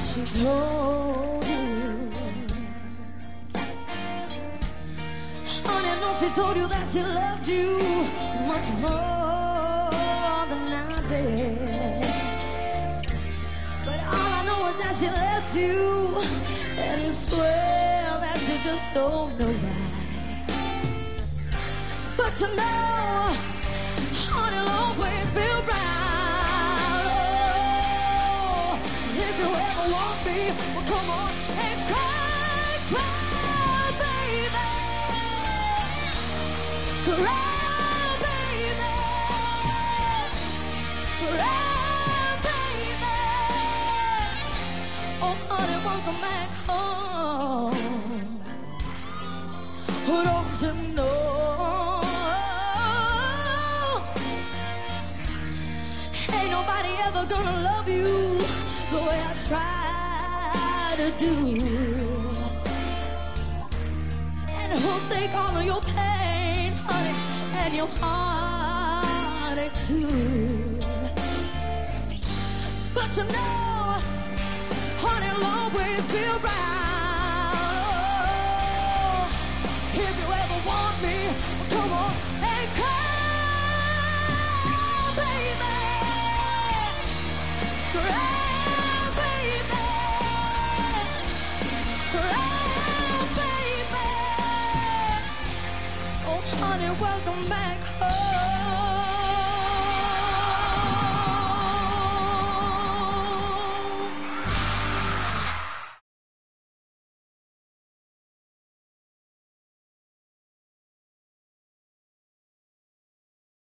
she told you. Honey, no, she told you that she loved you much more than I did. But all I know is that she left you, and you swear that you just don't know why. But you know, honey, always be around. Me, well, come on and cry, cry, baby. Cry, baby. Cry, baby. Oh, honey, won't come back home. Don't you know? Ain't nobody ever gonna love you the way I try to do. And who'll take all of your pain, honey, and your heartache too. But you know, honey, will always be around. On Honey, welcome back home.